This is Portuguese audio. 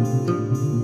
Música